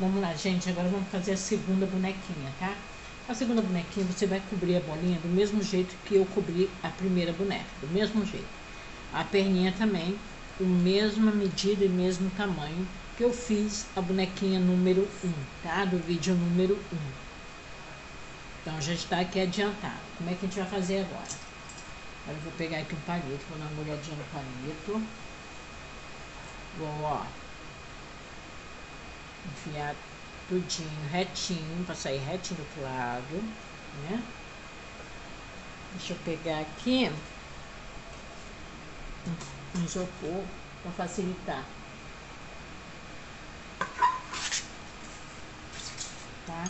Vamos lá, gente. Agora vamos fazer a segunda bonequinha, tá? A segunda bonequinha você vai cobrir a bolinha do mesmo jeito que eu cobri a primeira boneca, do mesmo jeito. A perninha também, o mesma medida e mesmo tamanho que eu fiz a bonequinha número 1, tá? Do vídeo número 1. Então já está aqui adiantado. Como é que a gente vai fazer agora? Agora eu vou pegar aqui um palito, vou dar uma olhadinha no palito. Vou, ó, enfiar tudinho retinho, para sair retinho do outro lado, né? Deixa eu pegar aqui um isopor para facilitar. Tá?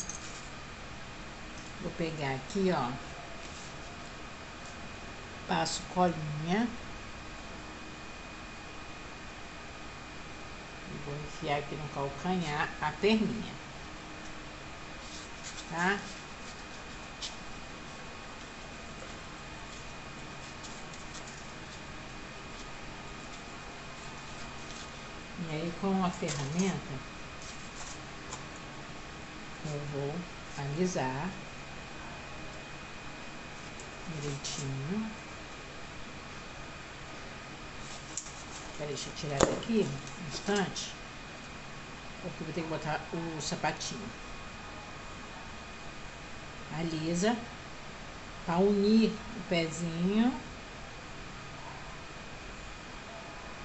Vou pegar aqui, ó. Passo colinha. Vou enfiar aqui no calcanhar a perninha. Tá? E aí com a ferramenta eu vou alisar direitinho. Peraí, deixa eu tirar daqui um instante. Porque eu vou ter que botar o sapatinho. Alisa. Para unir o pezinho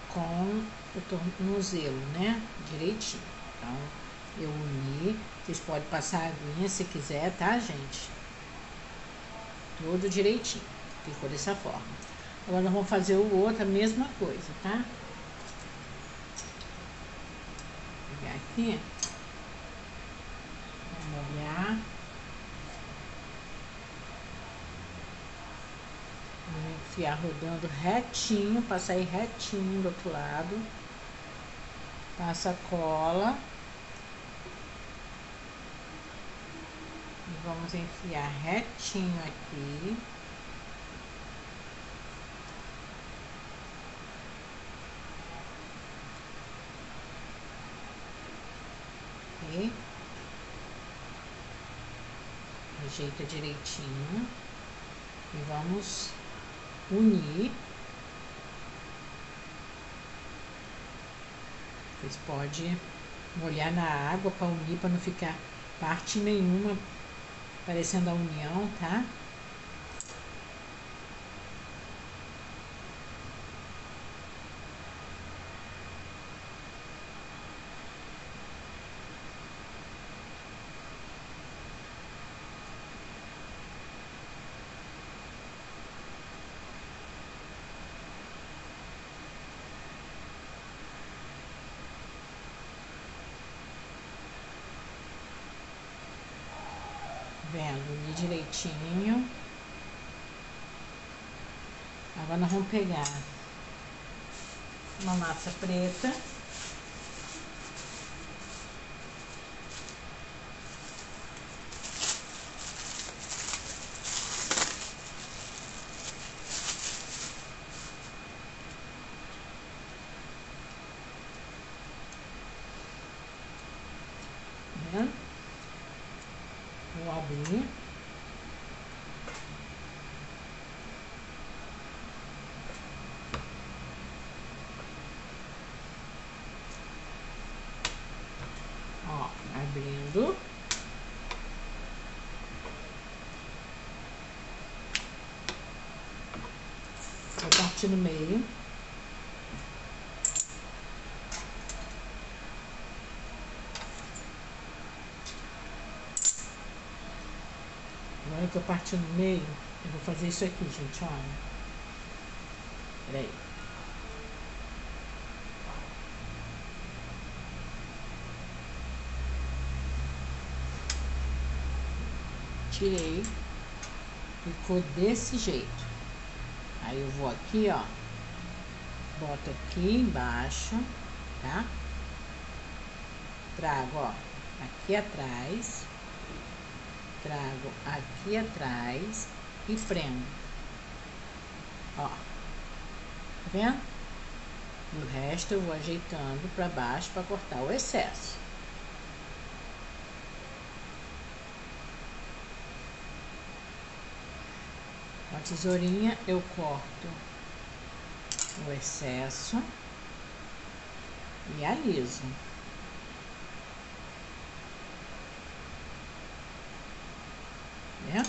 com o tornozelo, né? Direitinho. Então, eu uni. Vocês podem passar a aguinha se quiser, tá, gente? Tudo direitinho. Ficou dessa forma. Agora nós vamos fazer o outro, a mesma coisa, tá? Vou pegar aqui. Vamos molhar. Vou enfiar rodando retinho, para sair retinho do outro lado. Passa cola. E vamos enfiar retinho aqui. Ok? Ajeita direitinho. E vamos unir. Vocês podem molhar na água para unir, para não ficar parte nenhuma parecendo a união, tá? vendo direitinho. Agora nós vamos pegar uma massa preta. Né? Vou abrir. Ó, abrindo. Vou partir no meio. Agora que eu parti no meio, eu vou fazer isso aqui, gente, olha. Peraí. Tirei. Ficou desse jeito. Aí eu vou aqui, ó. Boto aqui embaixo, tá? Trago, ó, aqui atrás trago aqui atrás e freno. Ó, tá vendo? E o resto eu vou ajeitando para baixo para cortar o excesso. Tesourinha eu corto o excesso e aliso. Né?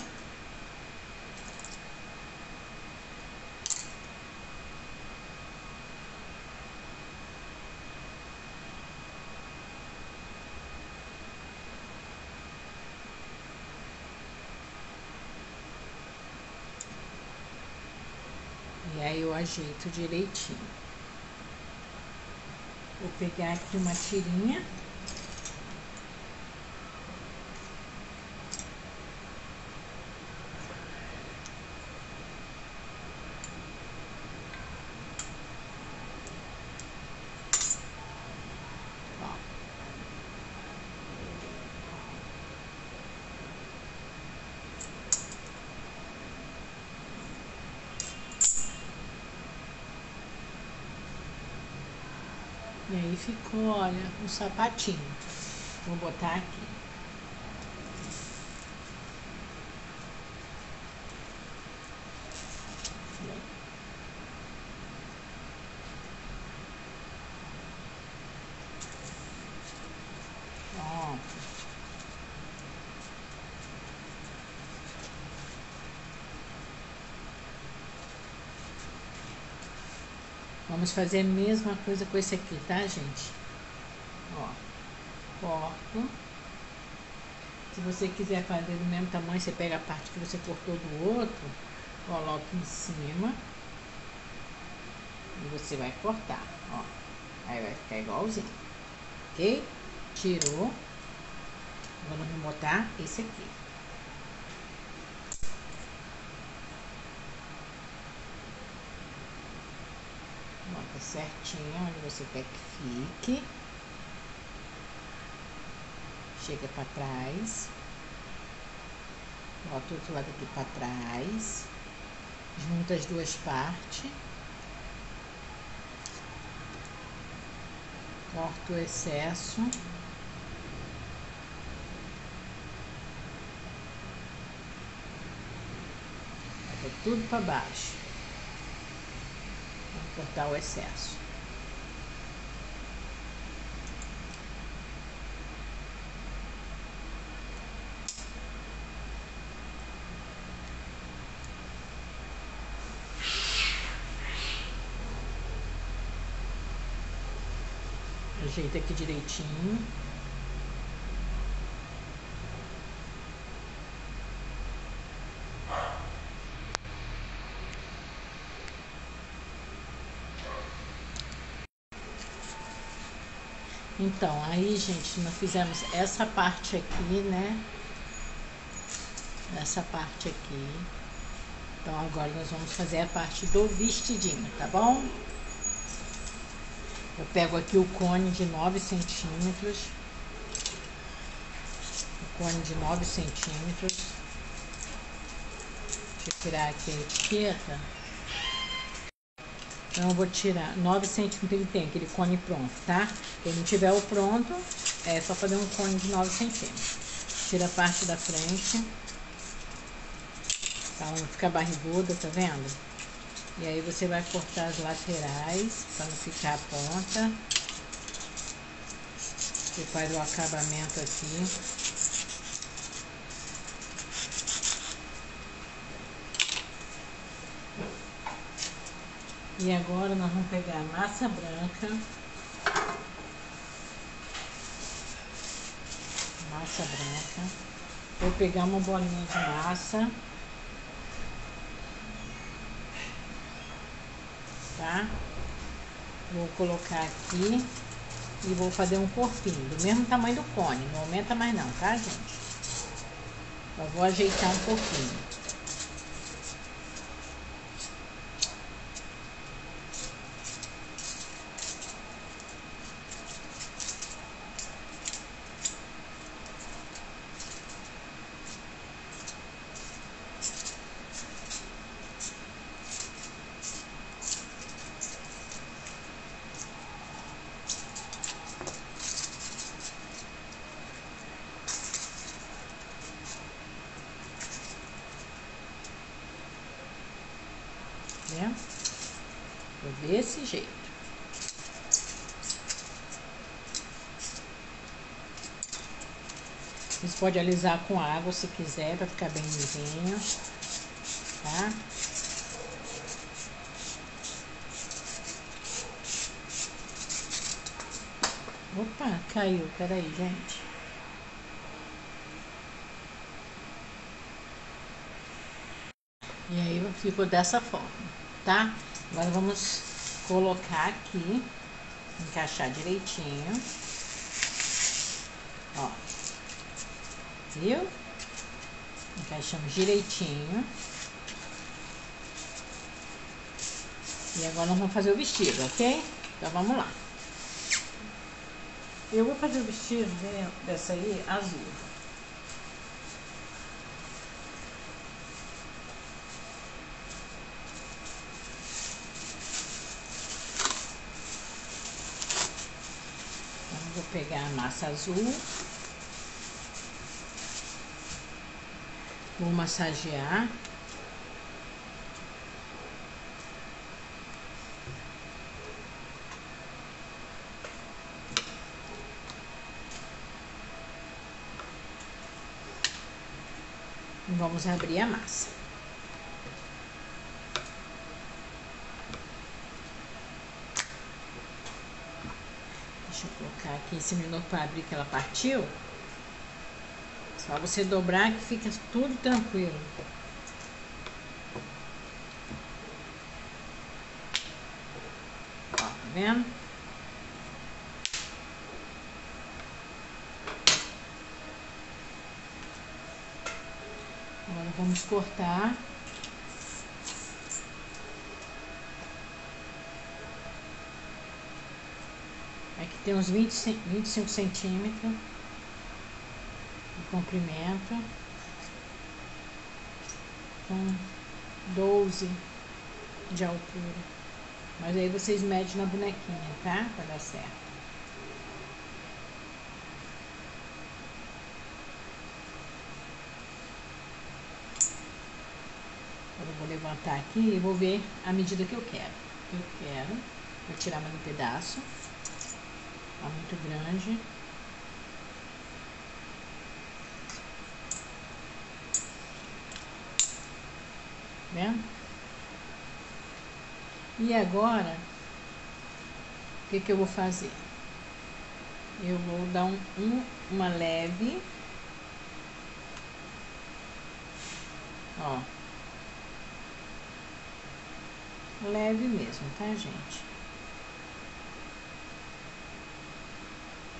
E aí eu ajeito direitinho. Vou pegar aqui uma tirinha. Ó. E aí ficou, olha, um sapatinho. Vou botar aqui. Pronto. Vamos fazer a mesma coisa com esse aqui, tá, gente? Ó, corto. Se você quiser fazer do mesmo tamanho, você pega a parte que você cortou do outro, coloca em cima e você vai cortar, ó. Aí vai ficar igualzinho, ok? Tirou. Vamos botar esse aqui. Bota certinho onde você quer que fique. Chega para trás. Bota o outro lado aqui para trás. Junta as duas partes. Corta o excesso. Bota tudo para baixo. Cortar o excesso. Ajeita aqui direitinho. Então, aí, gente, nós fizemos essa parte aqui, né? Essa parte aqui. Então, agora nós vamos fazer a parte do vestidinho, tá bom? Eu pego aqui o cone de 9 centímetros. O cone de 9 centímetros. Deixa eu tirar aqui a etiqueta. Então, eu vou tirar 9 centímetros ele tem, aquele cone pronto, tá? Quem não tiver o pronto, é só fazer um cone de 9 centímetros. Tira a parte da frente. Pra ela não ficar barriguda, tá vendo? E aí você vai cortar as laterais, para não ficar a ponta. Você faz o acabamento aqui. E agora nós vamos pegar a massa branca. Massa branca. Vou pegar uma bolinha de massa. Tá? Vou colocar aqui e vou fazer um corpinho do mesmo tamanho do cone. Não aumenta mais não, tá, gente? Eu vou ajeitar um pouquinho. Pode alisar com água se quiser, para ficar bem lisinho, tá? Opa, caiu, peraí, gente. E aí ficou dessa forma, tá? Agora vamos colocar aqui, encaixar direitinho. Ó. Viu? Encaixamos direitinho. E agora nós vamos fazer o vestido, ok? Então vamos lá. Eu vou fazer o vestido dessa aí azul. Então, vou pegar a massa azul. Vou massagear. Vamos abrir a massa. Deixa eu colocar aqui esse menor para abrir que ela partiu. Só você dobrar que fica tudo tranquilo. Ó, tá vendo? Agora vamos cortar. Aqui tem uns 20, 25 centímetros comprimento. Com 12 de altura. Mas aí vocês medem na bonequinha, tá? Pra dar certo. Vou levantar aqui e vou ver a medida que eu quero. Eu quero. Vou tirar mais um pedaço. Tá muito grande. Vendo? E agora, o que que eu vou fazer? Eu vou dar um, um uma leve, ó, leve mesmo, tá, gente?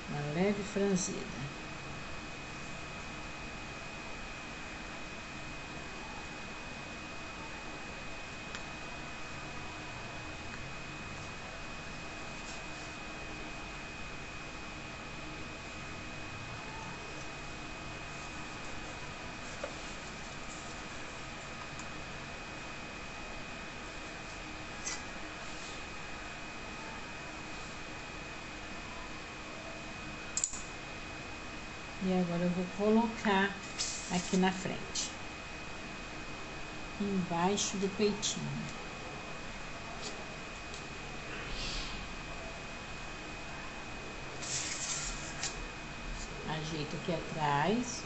Uma leve franzida. E agora eu colocar aqui na frente, embaixo do peitinho. Ajeito aqui atrás.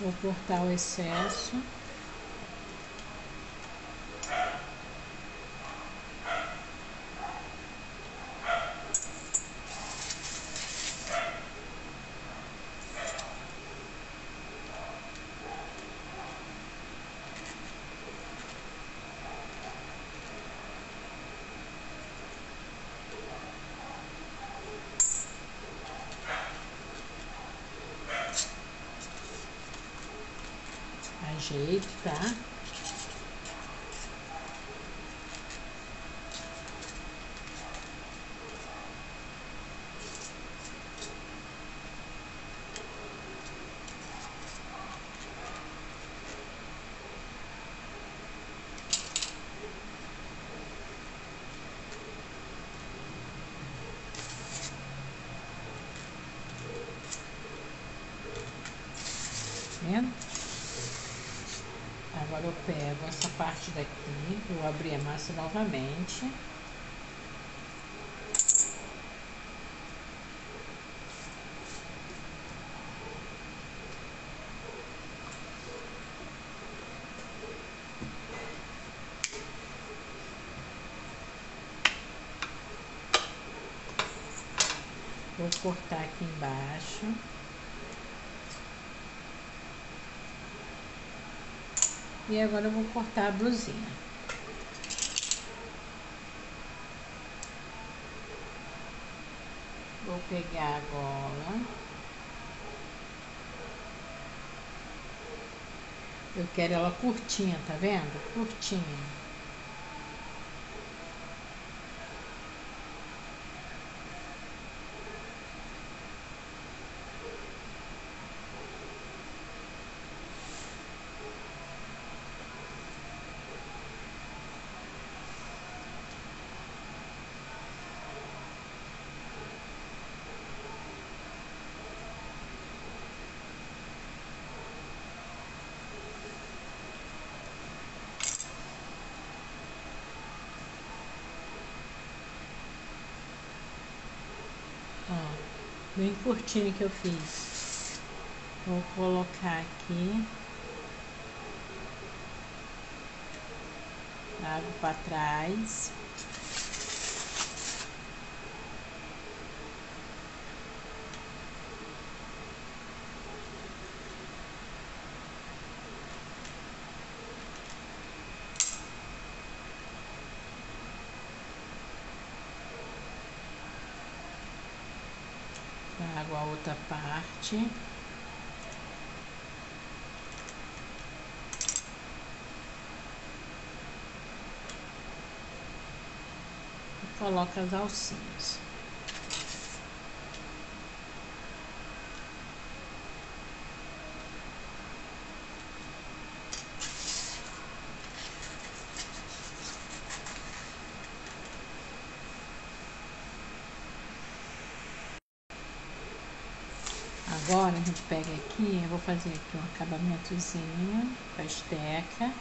Vou cortar o excesso. Ajeito, tá? vendo? Agora eu pego essa parte daqui, vou abrir a massa novamente. Vou cortar aqui embaixo. E agora eu vou cortar a blusinha. Vou pegar a gola. Eu quero ela curtinha, tá vendo? Curtinha. Curtinho que eu fiz. Vou colocar aqui. Trago para trás. Trago a outra parte. Coloco as alcinhas. Agora a gente pega aqui, eu vou fazer aqui um acabamentozinho com a esteca.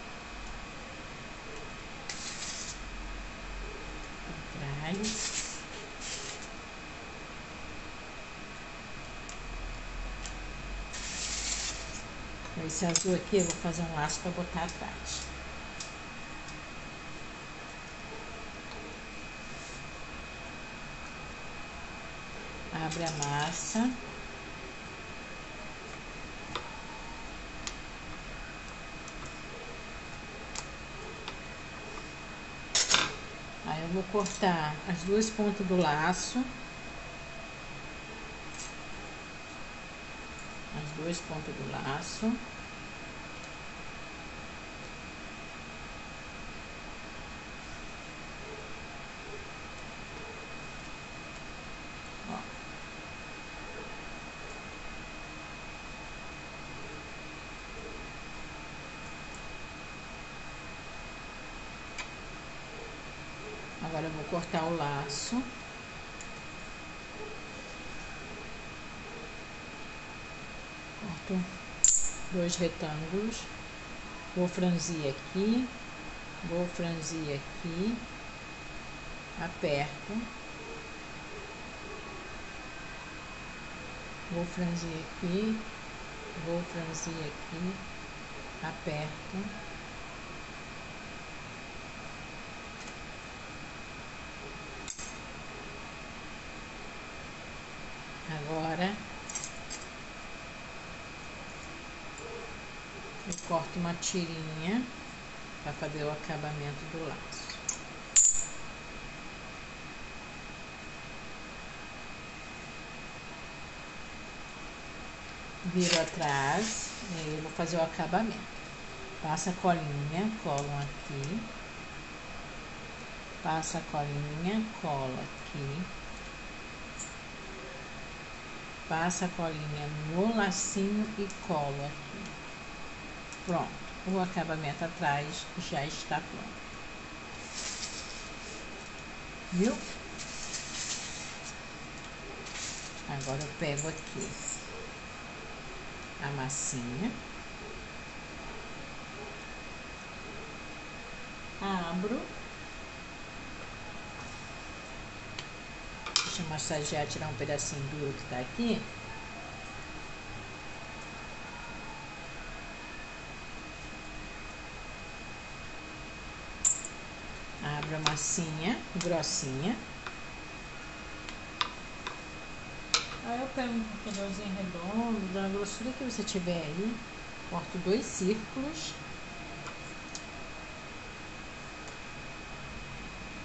Atrás. Esse azul aqui eu vou fazer um laço para botar atrás. Abre a massa. Vou cortar as duas pontas do laço. As duas pontas do laço. Agora eu vou cortar o laço. Corto dois retângulos. Vou franzir aqui. Vou franzir aqui. Aperto. Vou franzir aqui. Vou franzir aqui. Aperto. Agora eu corto uma tirinha para fazer o acabamento do laço. Viro atrás e eu vou fazer o acabamento. Passa a colinha, colam aqui. Passa a colinha, cola aqui Passa a colinha no lacinho e colo aqui. Pronto, o acabamento atrás já está pronto. Viu? Agora eu pego aqui a massinha. Abro. Deixa eu massagear, tirar um pedacinho duro que está aqui. Massinha, grossinha. Aí eu pego um papelzinho redondo, da grossura que você tiver aí, corto dois círculos.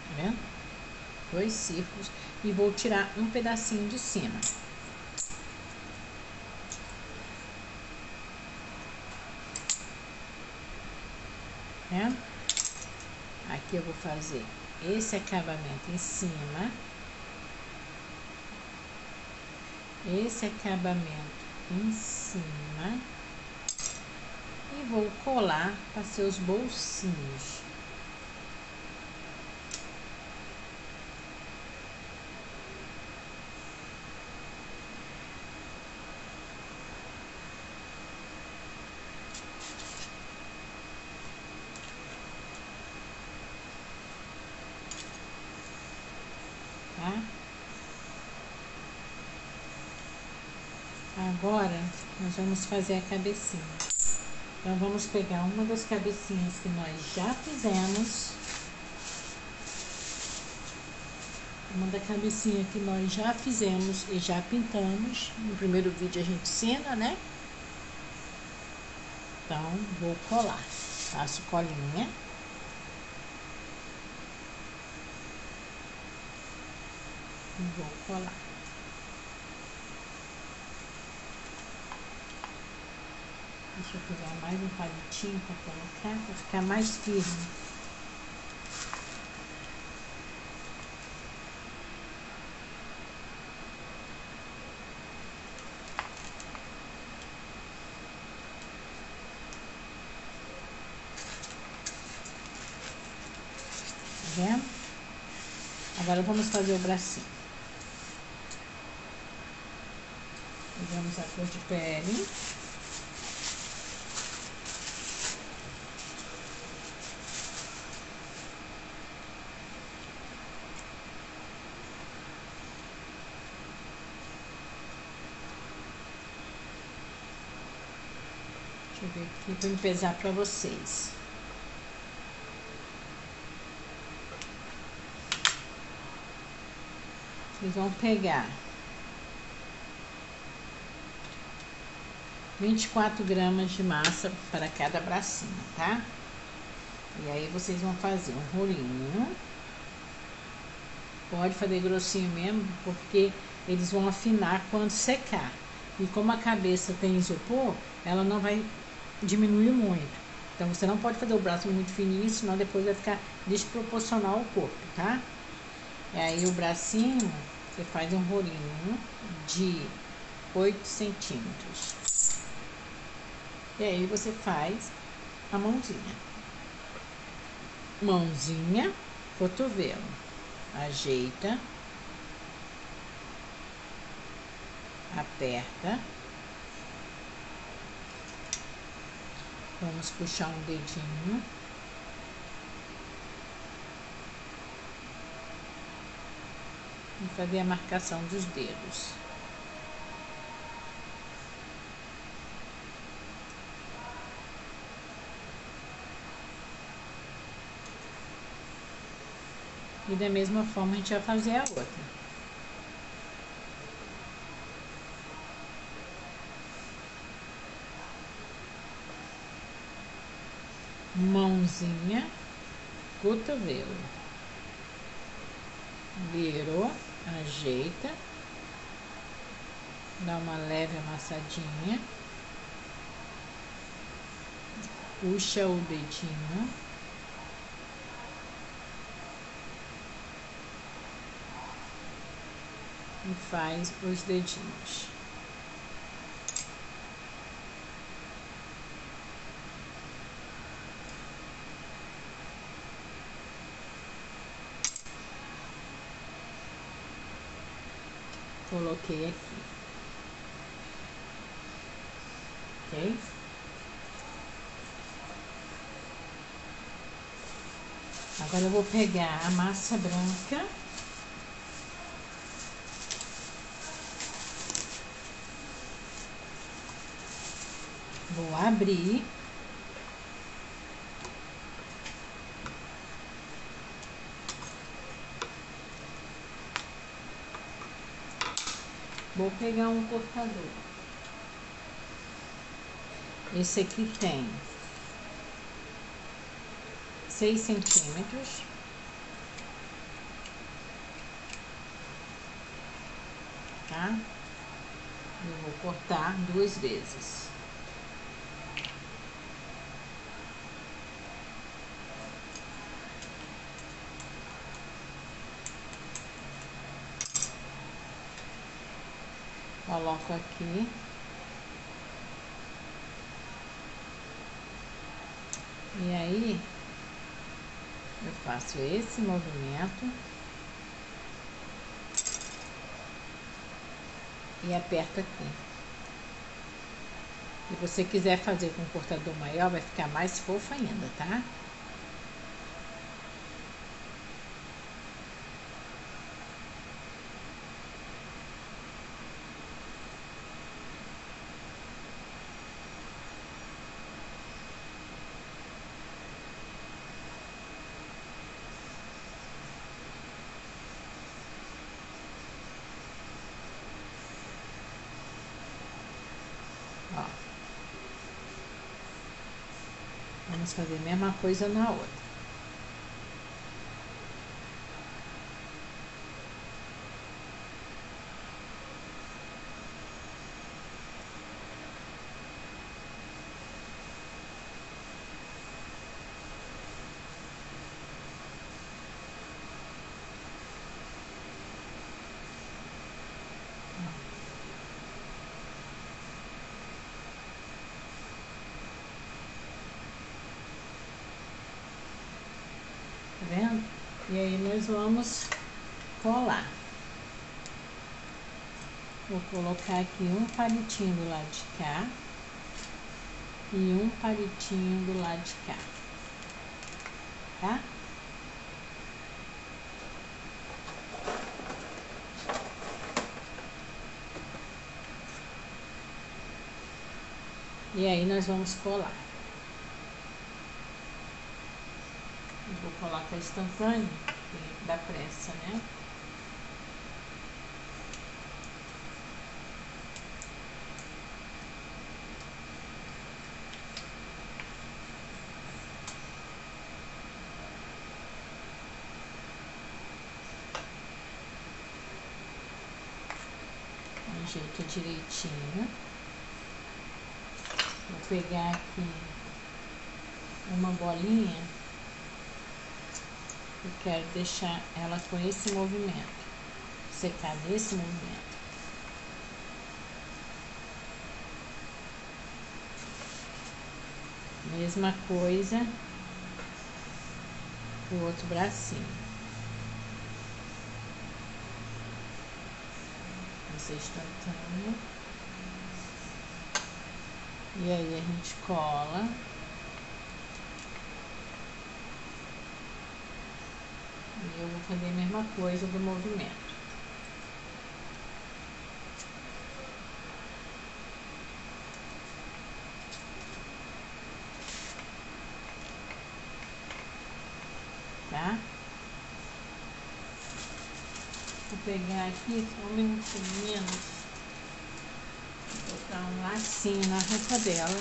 Tá vendo? Dois círculos e vou tirar um pedacinho de cima. Vendo? Aqui eu vou fazer esse acabamento em cima. esse acabamento em cima e vou colar para seus bolsinhos. Agora, nós vamos fazer a cabecinha. Então, vamos pegar uma das cabecinhas que nós já fizemos. Uma da cabecinha que nós já fizemos e já pintamos. No primeiro vídeo a gente ensina, né? Então, vou colar. Faço colinha. Vou colar. Deixa eu pegar mais um palitinho para colocar, para ficar mais firme. Tá vendo? Agora vamos fazer o bracinho. Pegamos a cor de pele. Ver aqui para pesar para vocês. Vocês vão pegar 24 gramas de massa para cada bracinho, tá? E aí vocês vão fazer um rolinho. Pode fazer grossinho mesmo, porque eles vão afinar quando secar. E como a cabeça tem isopor, ela não vai diminuir muito. Então você não pode fazer o braço muito fininho, senão depois vai ficar desproporcional ao corpo, tá? E aí o bracinho, você faz um rolinho de 8 centímetros. E aí você faz a mãozinha. Mãozinha, cotovelo. Ajeita. Aperta Vamos puxar um dedinho. E fazer a marcação dos dedos. E da mesma forma a gente vai fazer a outra. Mãozinha, cotovelo. Virou, ajeita, dá uma leve amassadinha, puxa o dedinho. E faz os dedinhos. Coloquei aqui. Ok? Agora eu vou pegar a massa branca. Vou abrir. Vou pegar um cortador. Esse aqui tem seis centímetros. Tá? Eu vou cortar duas vezes. Coloco aqui. E aí, eu faço esse movimento e aperto aqui. Se você quiser fazer com um cortador maior, vai ficar mais fofa ainda, tá? Vamos fazer a mesma coisa na outra. vendo? E aí nós vamos colar. Vou colocar aqui um palitinho do lado de cá e um palitinho do lado de cá, tá? E aí nós vamos colar. vou colar com a instantânea, dá pressa, né? Ajeito direitinho. Vou pegar aqui uma bolinha eu quero deixar ela com esse movimento, secar nesse movimento. Mesma coisa o outro bracinho. Essa instantânea. E aí a gente cola. Eu vou fazer a mesma coisa do movimento. Tá? Vou pegar aqui só um minutinho, vou botar um lacinho na roupa dela.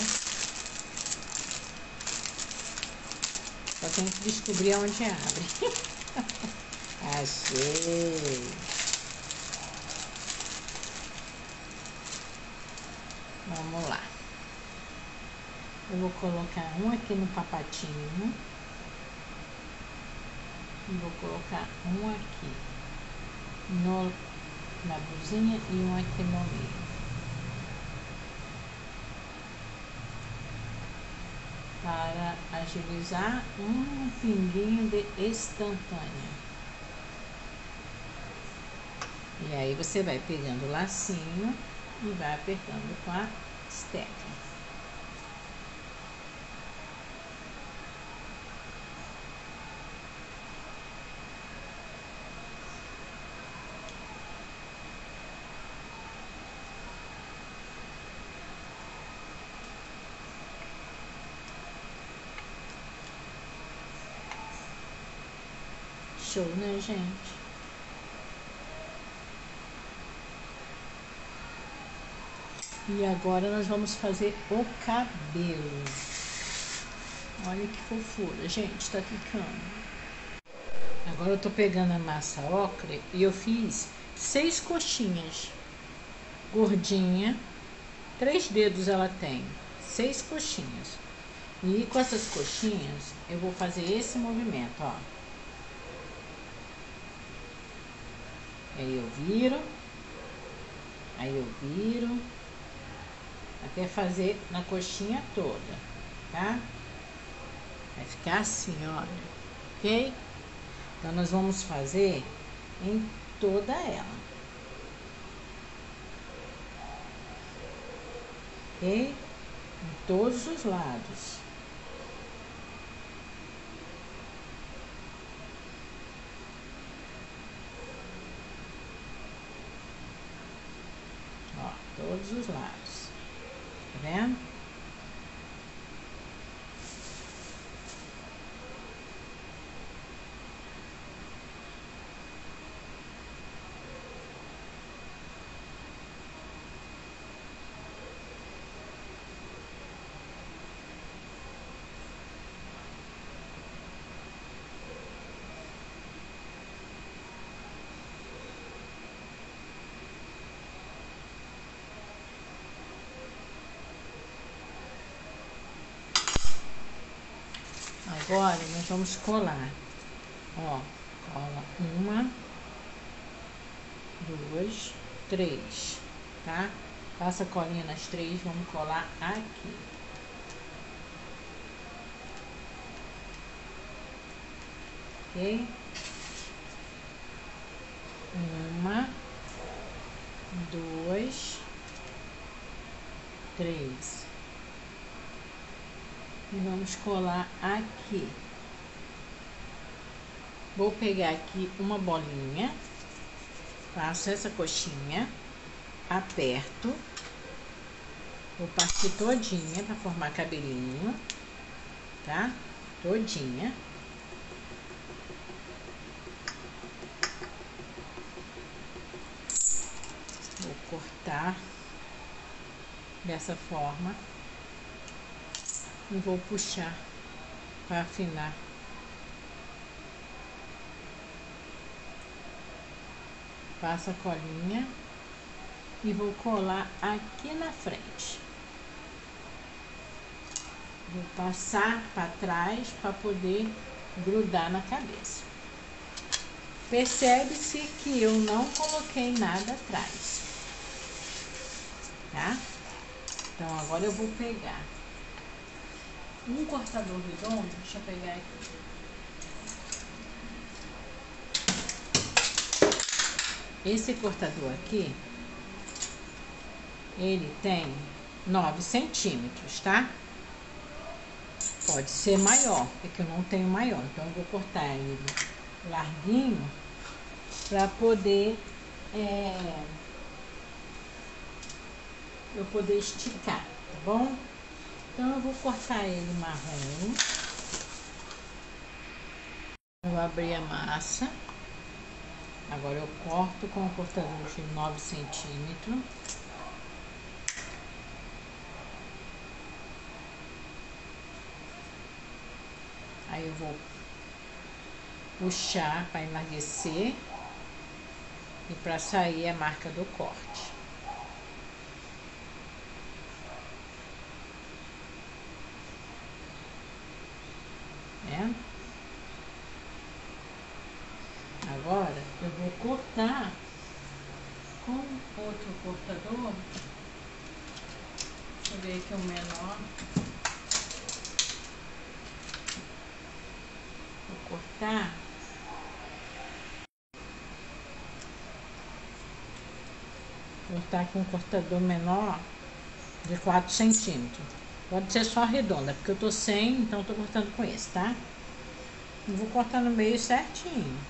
Só tem que descobrir onde abre. Achei. Vamos lá. Eu vou colocar um aqui no papatinho. E vou colocar um aqui no, na blusinha e um aqui no meio. para agilizar um pinguinho de instantânea. E aí você vai pegando o lacinho e vai apertando com a stepper. Show, né, gente? E agora nós vamos fazer o cabelo. Olha que fofura, gente, tá ficando. Agora eu tô pegando a massa ocre e eu fiz seis coxinhas. Gordinha, três dedos ela tem, seis coxinhas. E com essas coxinhas eu vou fazer esse movimento, ó. Aí eu viro, aí eu viro, até fazer na coxinha toda, tá? Vai ficar assim, olha, ok? Então, nós vamos fazer em toda ela. Ok? Em todos os lados. Ó, todos os lados. Agora nós vamos colar. Ó, cola uma, duas, três, tá? Passa a colinha nas três, vamos colar aqui. Ok? Uma, duas, três e vamos colar aqui. Vou pegar aqui uma bolinha, faço essa coxinha, aperto, vou partir todinha para formar cabelinho, tá? Todinha. Vou cortar dessa forma e vou puxar para afinar. Passo a colinha e vou colar aqui na frente. Vou passar para trás para poder grudar na cabeça. Percebe-se que eu não coloquei nada atrás, tá? Então, agora eu vou pegar um cortador redondo, deixa eu pegar aqui. Esse cortador aqui, ele tem 9 centímetros, tá? Pode ser maior, porque eu não tenho maior. Então, eu vou cortar ele larguinho para poder é, eu poder esticar, tá bom? Então eu vou cortar ele marrom. Vou abrir a massa. Agora eu corto com o cortador de 9 centímetros. Aí eu vou puxar para emagrecer e para sair a marca do corte. Né? Agora eu vou cortar com outro cortador. Deixa eu ver aqui o menor. Vou cortar. Cortar com um cortador menor de 4 centímetros. Pode ser só redonda, porque eu tô sem, então tô cortando com esse, tá? Vou cortar no meio certinho.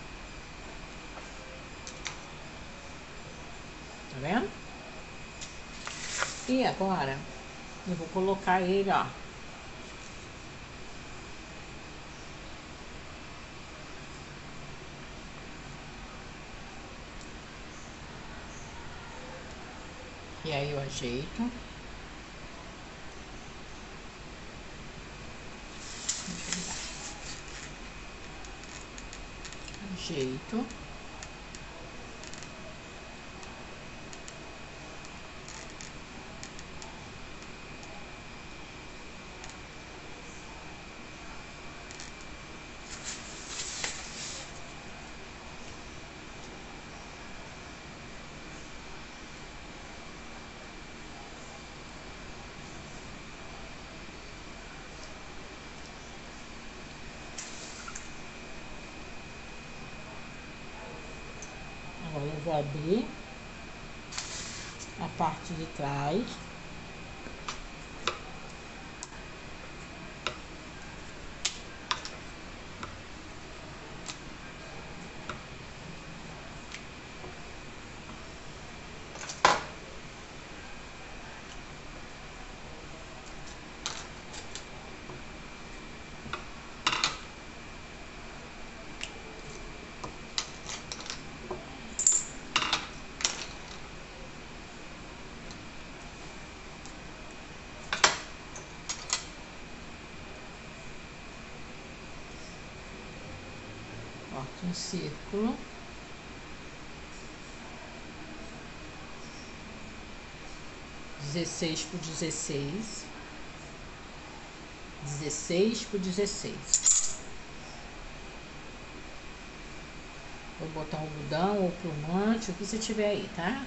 Tá vendo? E agora, eu vou colocar ele, ó. Eu ajeito. Ajeito. Agora eu vou abrir a parte de trás. Corto um círculo. Dezesseis por dezesseis. Dezesseis por dezesseis. Vou botar um algodão ou plumante, o que você tiver aí, tá?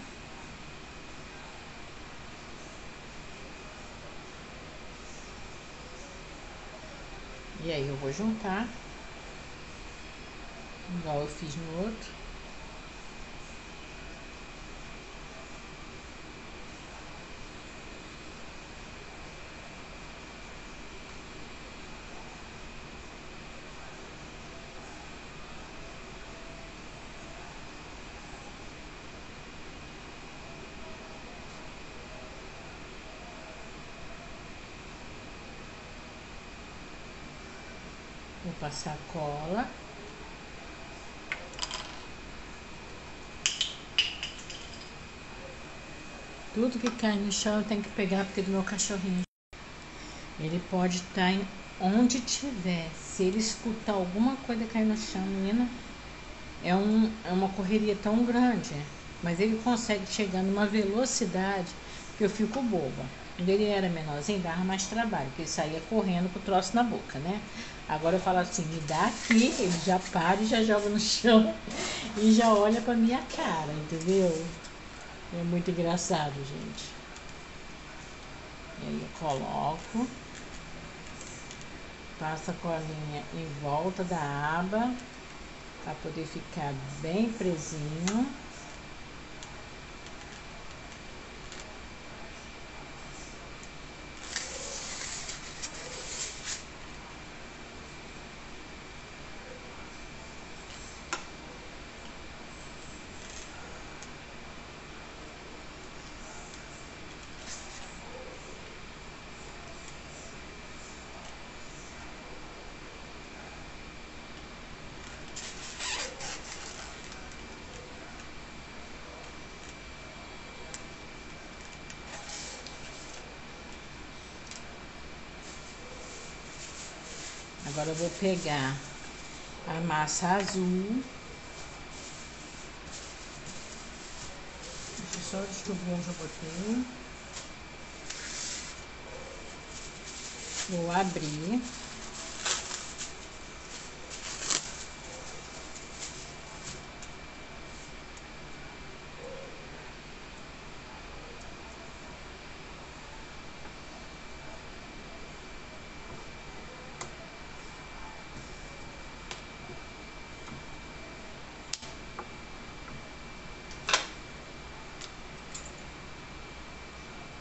E aí eu vou juntar igual eu fiz no outro. Vou passar cola. Tudo que cai no chão eu tenho que pegar porque é do meu cachorrinho. Ele pode estar onde tiver. Se ele escutar alguma coisa cair no chão, menina, é, um, é uma correria tão grande. Mas ele consegue chegar numa velocidade que eu fico boba. Quando ele era menorzinho, dava mais trabalho, porque ele saía correndo com o troço na boca, né? Agora eu falo assim, me dá aqui, ele já para e já joga no chão e já olha pra minha cara, entendeu? É muito engraçado, gente. E aí eu coloco, passo a colinha em volta da aba para poder ficar bem presinho. Agora eu vou pegar a massa azul. Deixa eu só onde eu botei. Vou abrir.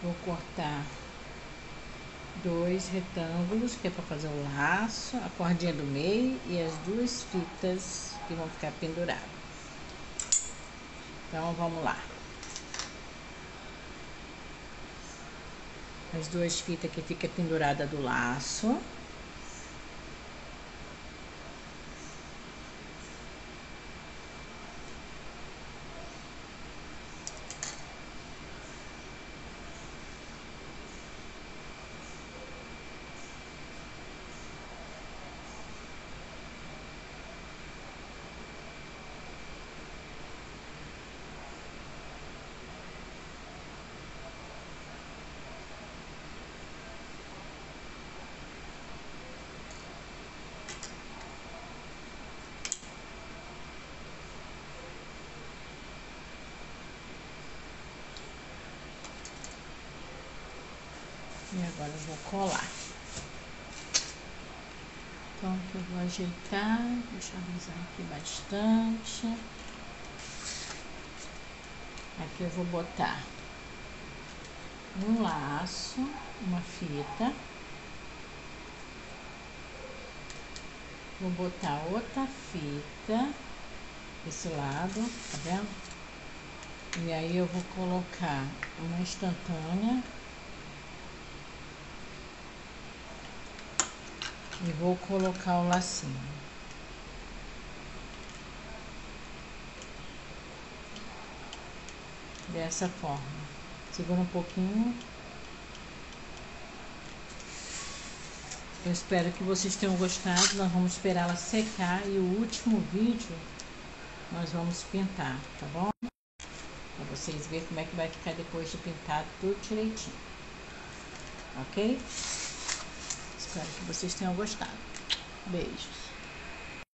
Vou cortar dois retângulos, que é para fazer o laço, a cordinha do meio e as duas fitas que vão ficar penduradas. Então, vamos lá. As duas fitas que fica pendurada do laço. Vou colar. Então, eu vou ajeitar, deixa eu aqui bastante. Aqui eu vou botar um laço, uma fita. Vou botar outra fita desse lado, tá vendo? E aí eu vou colocar uma instantânea e vou colocar o lacinho. Dessa forma. Segura um pouquinho. Eu espero que vocês tenham gostado. Nós vamos esperar ela secar e o último vídeo nós vamos pintar, tá bom? Para vocês verem como é que vai ficar depois de pintado tudo direitinho. Ok? Espero que vocês tenham gostado. Beijos.